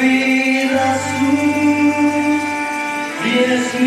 vida azul, y es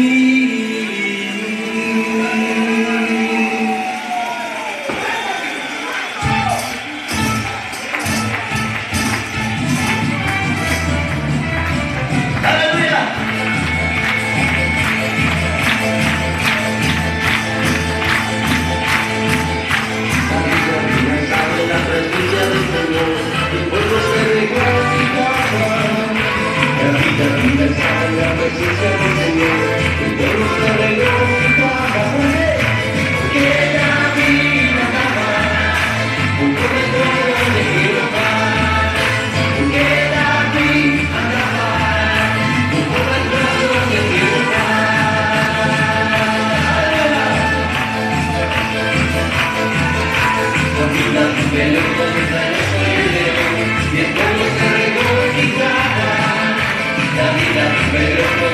La vida, pero